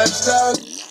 lifestyle.